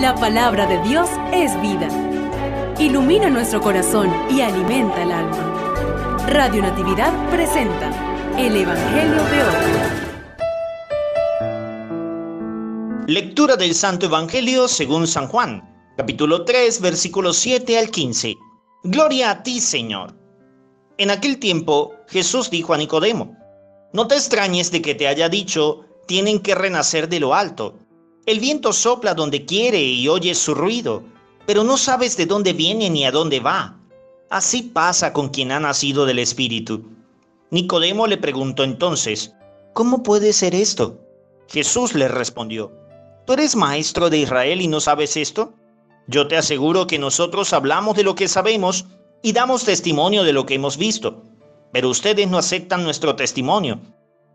La palabra de Dios es vida. Ilumina nuestro corazón y alimenta el alma. Radio Natividad presenta el Evangelio de hoy. Lectura del Santo Evangelio según San Juan, capítulo 3, versículos 7 al 15. Gloria a ti, Señor. En aquel tiempo Jesús dijo a Nicodemo, No te extrañes de que te haya dicho, tienen que renacer de lo alto. El viento sopla donde quiere y oyes su ruido, pero no sabes de dónde viene ni a dónde va. Así pasa con quien ha nacido del Espíritu. Nicodemo le preguntó entonces, ¿cómo puede ser esto? Jesús le respondió, ¿tú eres maestro de Israel y no sabes esto? Yo te aseguro que nosotros hablamos de lo que sabemos y damos testimonio de lo que hemos visto, pero ustedes no aceptan nuestro testimonio.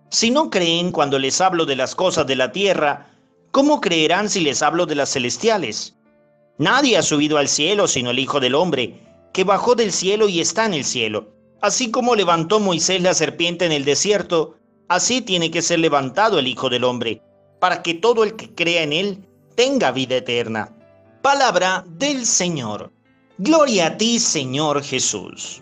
Si no creen cuando les hablo de las cosas de la tierra, ¿cómo creerán si les hablo de las celestiales? Nadie ha subido al cielo sino el Hijo del Hombre, que bajó del cielo y está en el cielo. Así como levantó Moisés la serpiente en el desierto, así tiene que ser levantado el Hijo del Hombre, para que todo el que crea en él tenga vida eterna. Palabra del Señor. Gloria a ti, Señor Jesús.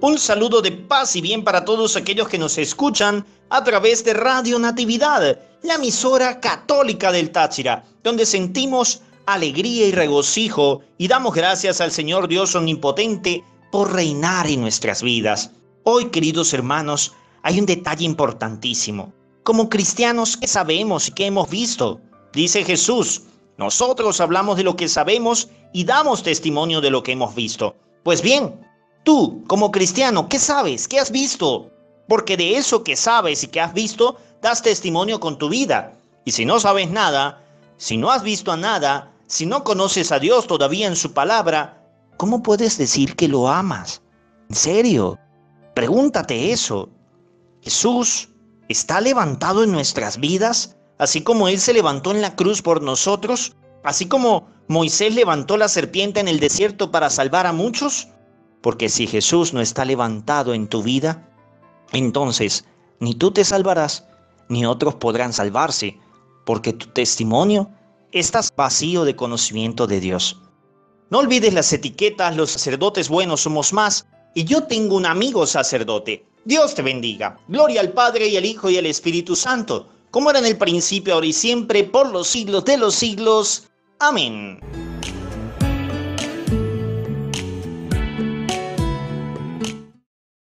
Un saludo de paz y bien para todos aquellos que nos escuchan a través de Radio Natividad la emisora católica del Táchira, donde sentimos alegría y regocijo y damos gracias al Señor Dios Omnipotente por reinar en nuestras vidas. Hoy, queridos hermanos, hay un detalle importantísimo. Como cristianos, ¿qué sabemos y qué hemos visto? Dice Jesús, nosotros hablamos de lo que sabemos y damos testimonio de lo que hemos visto. Pues bien, tú, como cristiano, ¿qué sabes? ¿Qué has visto? Porque de eso que sabes y que has visto, das testimonio con tu vida. Y si no sabes nada, si no has visto a nada, si no conoces a Dios todavía en su palabra, ¿cómo puedes decir que lo amas? ¿En serio? Pregúntate eso. Jesús está levantado en nuestras vidas, así como Él se levantó en la cruz por nosotros, así como Moisés levantó la serpiente en el desierto para salvar a muchos. Porque si Jesús no está levantado en tu vida, entonces ni tú te salvarás, ni otros podrán salvarse, porque tu testimonio estás vacío de conocimiento de Dios. No olvides las etiquetas, los sacerdotes buenos somos más, y yo tengo un amigo sacerdote. Dios te bendiga. Gloria al Padre y al Hijo y al Espíritu Santo, como era en el principio, ahora y siempre, por los siglos de los siglos. Amén.